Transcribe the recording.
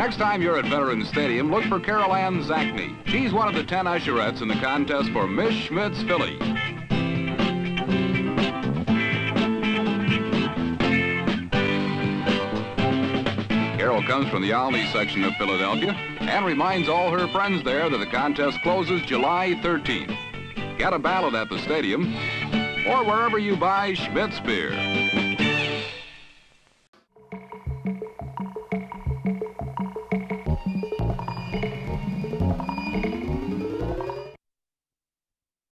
Next time you're at Veterans Stadium, look for Carol Ann Zacny. She's one of the 10 usherettes in the contest for Miss Schmidt's Phillie. Carol comes from the Olney section of Philadelphia and reminds all her friends there that the contest closes July 13th. Get a ballot at the stadium or wherever you buy Schmidt's beer.